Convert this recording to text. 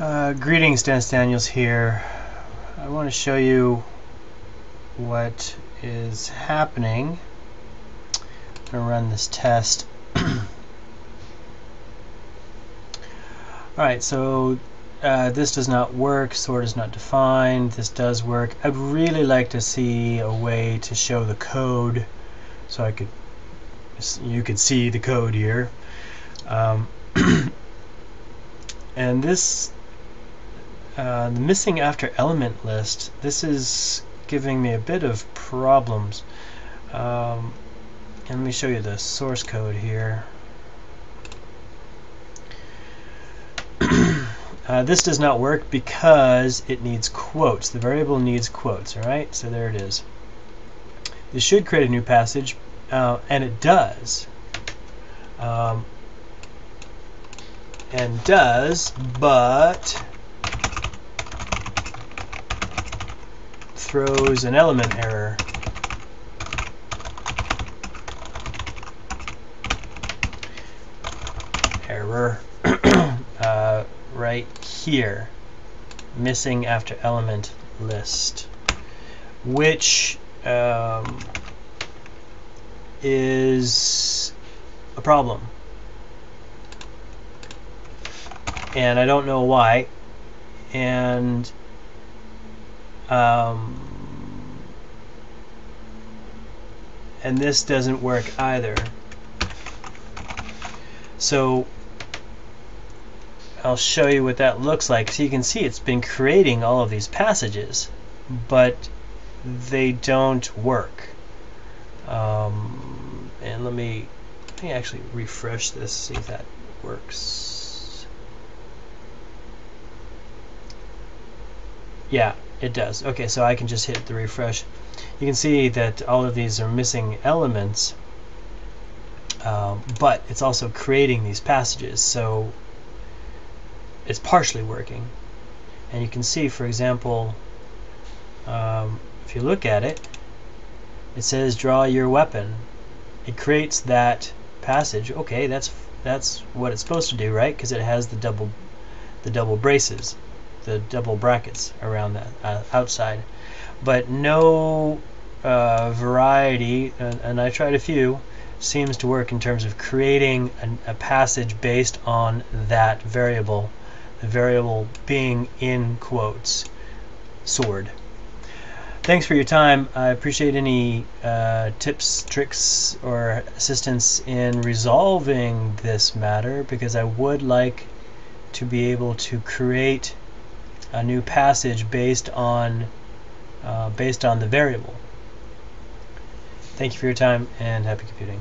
Uh, greetings, Dennis Daniels here. I want to show you what is happening. I'm going to run this test. Alright, so uh, this does not work, sort is not defined, this does work. I'd really like to see a way to show the code so I could you could see the code here. Um, and this uh, the missing after element list this is giving me a bit of problems. Um, let me show you the source code here. Uh, this does not work because it needs quotes. The variable needs quotes alright so there it is. This should create a new passage uh, and it does. Um, and does but throws an element error error uh, right here missing after element list which um, is a problem. And I don't know why. And um, and this doesn't work either. So I'll show you what that looks like. So you can see it's been creating all of these passages, but they don't work. Um, and let me, let me actually refresh this, see if that works. Yeah, it does. Okay, so I can just hit the refresh. You can see that all of these are missing elements, um, but it's also creating these passages, so it's partially working. And you can see, for example, um, if you look at it, it says draw your weapon. It creates that passage. Okay, that's that's what it's supposed to do, right? Because it has the double the double braces, the double brackets around that uh, outside. But no uh, variety, and, and, I tried a few, seems to work in terms of creating an, a passage based on that variable. The variable being in quotes sword. Thanks for your time. I appreciate any uh, tips, tricks, or assistance in resolving this matter because I would like to be able to create a new passage based on uh, based on the variable. Thank you for your time and happy computing.